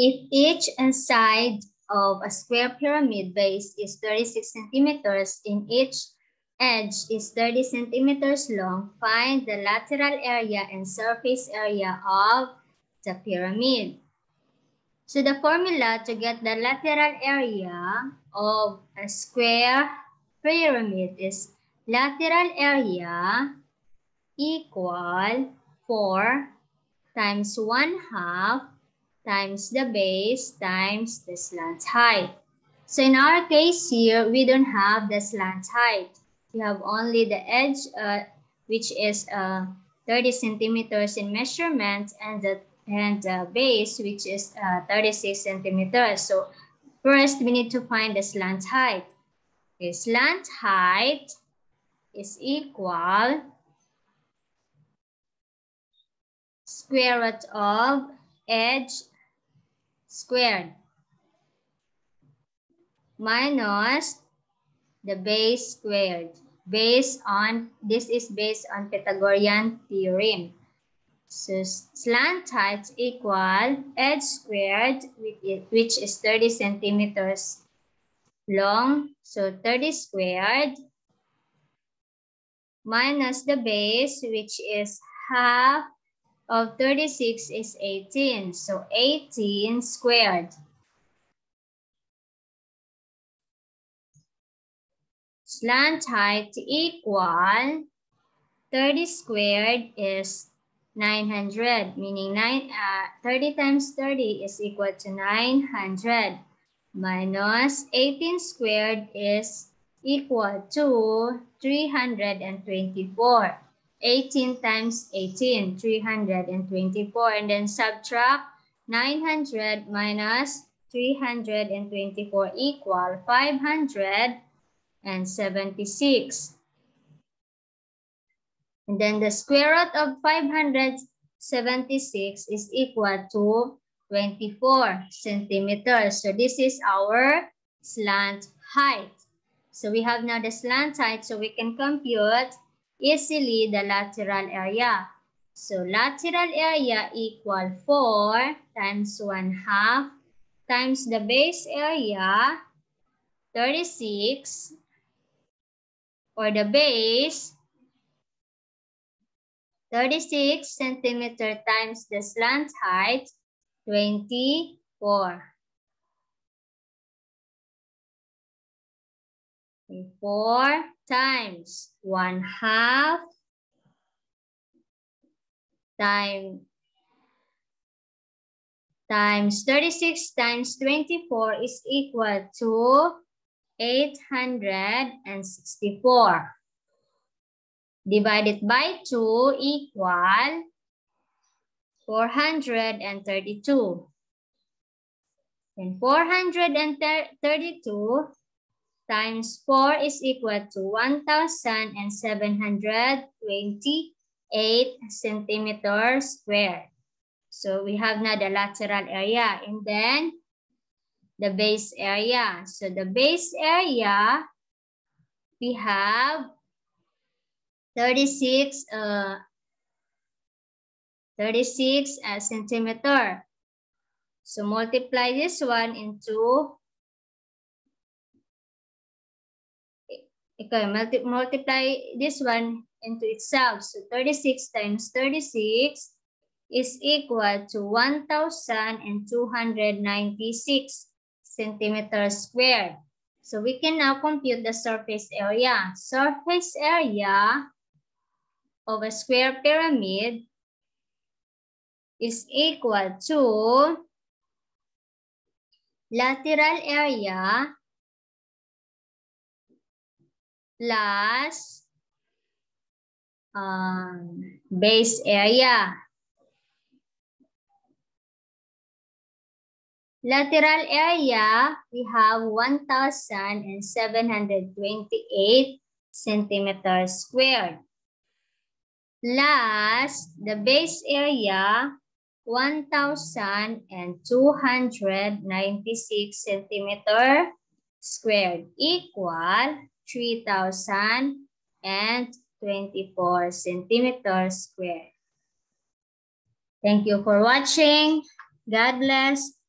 If each side of a square pyramid base is 36 centimeters and each edge is 30 centimeters long, find the lateral area and surface area of the pyramid. So the formula to get the lateral area of a square pyramid is lateral area equal 4 times 1 half times the base times the slant height. So in our case here, we don't have the slant height. We have only the edge, uh, which is uh, 30 centimeters in measurement, and the and the base, which is uh, 36 centimeters. So first, we need to find the slant height. The slant height is equal square root of edge squared minus the base squared based on this is based on Pythagorean theorem. So slant height equal edge squared which is 30 centimeters long. So 30 squared minus the base which is half of 36 is 18. So 18 squared. Slant height equal 30 squared is 900, meaning nine, uh, 30 times 30 is equal to 900 minus 18 squared is equal to 324. 18 times 18, 324. And then subtract 900 minus 324 equal 576. And then the square root of 576 is equal to 24 centimeters. So this is our slant height. So we have now the slant height, so we can compute easily the lateral area. So lateral area equal 4 times 1 half times the base area 36 or the base 36 centimeter times the slant height 24. 4 times 1 half time times 36 times 24 is equal to 864. Divided by 2 equal 432. And 432 times 4 is equal to 1,728 centimeters squared. So we have now the lateral area and then the base area. So the base area, we have 36, uh, 36 uh, centimeter. So multiply this one into Okay, multi multiply this one into itself. So 36 times 36 is equal to 1,296 centimeters squared. So we can now compute the surface area. Surface area of a square pyramid is equal to lateral area plus um, base area. Lateral area, we have 1,728 centimeters squared. Plus the base area, 1,296 centimeter squared equal 3,024 centimeters squared. Thank you for watching. God bless.